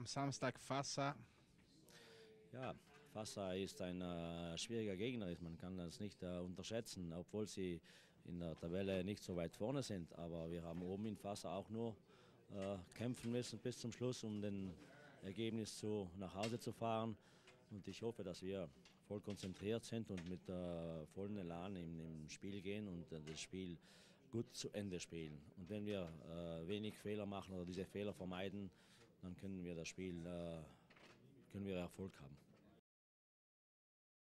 am Samstag Fassa. Ja, Fassa ist ein äh, schwieriger Gegner, man kann das nicht äh, unterschätzen, obwohl sie in der Tabelle nicht so weit vorne sind. Aber wir haben oben in Fassa auch nur äh, kämpfen müssen bis zum Schluss, um den Ergebnis zu, nach Hause zu fahren. Und ich hoffe, dass wir voll konzentriert sind und mit äh, vollem Elan im, im, Spiel gehen und äh, das Spiel gut zu Ende spielen. Und wenn wir äh, wenig Fehler machen oder diese Fehler vermeiden, dann können wir das Spiel, äh, können wir Erfolg haben.